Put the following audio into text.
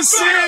I